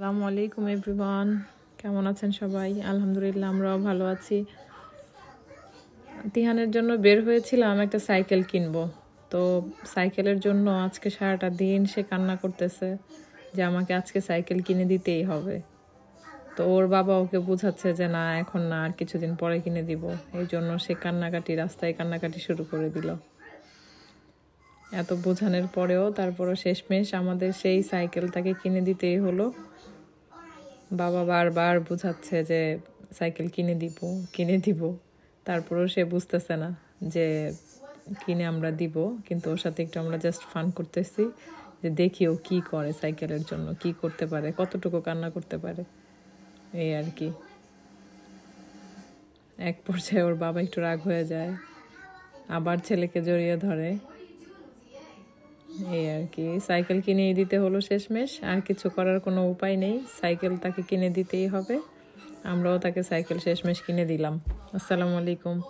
আসসালামু আলাইকুম, এভরিওয়ান। কেমন আছেন সবাই? আলহামদুলিল্লাহ, আমরাও ভালো আছি। তিহানের জন্য বের হয়েছিলাম একটা সাইকেল কিনবো। তো সাইকেলের জন্য আজকে সারাটা দিন সে কান্না করতেছে যে আমাকে আজকে সাইকেল কিনে দিতেই হবে। তো ওর বাবা ওকে বোঝাচ্ছে যে, না, এখন না, আর কিছুদিন পরে কিনে দিব। এই জন্য সে কান্নাকাটি, রাস্তায় কান্নাকাটি শুরু করে দিল। এত বোঝানোর পরেও তারপরও শেষমেশ আমাদের সেই সাইকেল তাকে কিনে দিতেই হলো। বাবা বারবার বোঝাচ্ছে যে সাইকেল কিনে দিব কিনে দিব। তারপরেও সে বুঝতেছে না যে কিনে আমরা দিব, কিন্তু ওর সাথে একটু আমরা জাস্ট ফান করতেছি, যে দেখি ও কী করে সাইকেলের জন্য, কি করতে পারে, কতটুকু কান্না করতে পারে। এই আর কি। এক পর্যায়ে ওর বাবা একটু রাগ হয়ে যায়, আবার ছেলেকে জড়িয়ে ধরে এই আর কি, সাইকেল কিনে দিতে হলো শেষমেশ, আর কিছু করার কোনো উপায় নেই, সাইকেল তাকে কিনে দিতেই হবে। আমরাও তাকে সাইকেল শেষমেশ কিনে দিলাম। আসসালামু আলাইকুম।